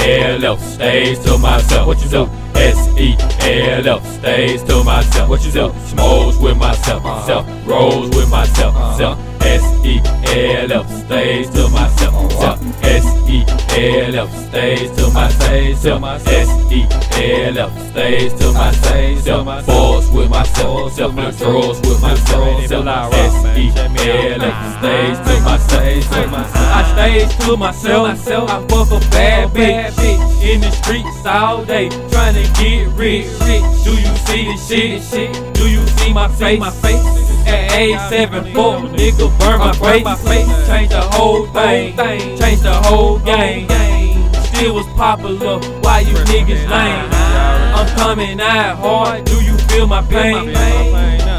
L stays to myself. What you do? S E L F stays to myself. What you do? Smokes with myself. Self rolls with myself. Self S E L F stays to myself. Self S E L F stays to myself. S E L F stays to myself. Force with myself. Self controls with myself. Self S E L F stays to myself. Stays to myself. I fuck a bad bitch in the streets all day, trying to get rich. Do you see the shit? Do you see my face? My face. At age seven, four, nigga burn my face. Change the whole thing, change the whole game. Still was popular, why you niggas lame? I'm coming out hard, do you feel my pain?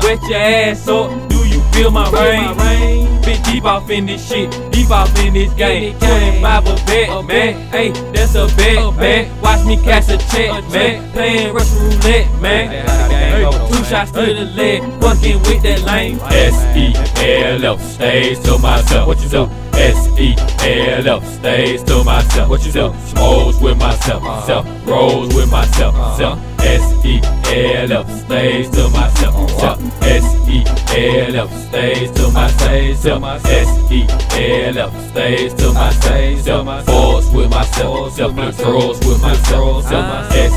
Wet your ass up, do you feel my rain? Deep off in this shit, deep off in this game. 25 a bet, man. Hey, that's a bet, man. Watch me cash a check, man. Playing Russian roulette, man. Two shots to the leg, fucking with that lane. S E L F stays to myself. What you do? S E L F stays to myself. What you do? Smokes with myself, self rolls with myself, self. S E L F stays to myself, self. Stays to myself, S E L F stays to myself. Force with myself, self controls with myself, self. Stays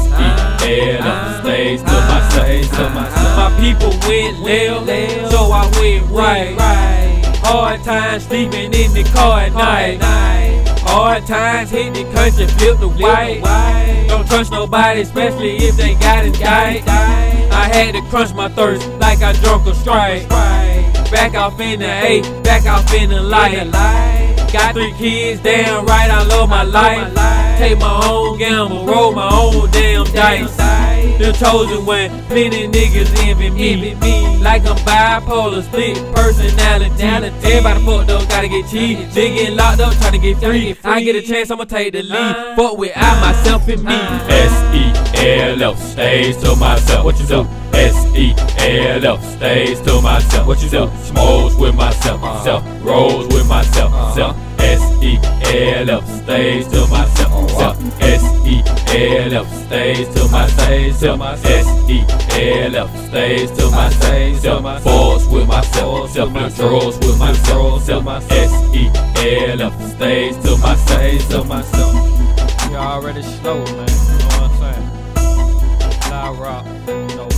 to myself. Self. My people went left, so I went right. Hard times sleeping in the car at night. Hard times hit the country, flip the white. Don't trust nobody, especially if they got it tight. I had to crunch my thirst like I drunk a strike. Back off in the A, back off in the light. Got three kids, damn right, I love my life. Take my own gamble, roll my own damn dice. The chosen one, Many niggas envy me. Envy me. like I'm bipolar, split personality. Everybody fucked up, gotta get cheap. They get locked up, trying to get free. I get a chance, I'ma take the lead. Uh-huh. Fuck with I, myself, and me. Uh-huh. S E L F stays to myself. What you do? S E L F stays to myself. What you do? Smokes with myself, uh-huh. self rolls with myself, self. S E L F stays to myself, self. L stays to myself, S E L F stays to myself. Force with myself, self controls with myself, self. S E L F stays to myself. You already slow, man. You know what I'm saying? Loud rock.